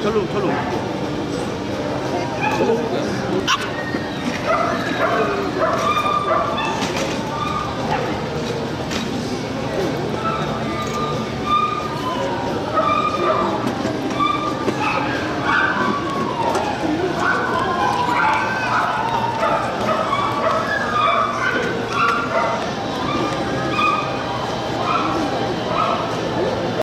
절로 절로.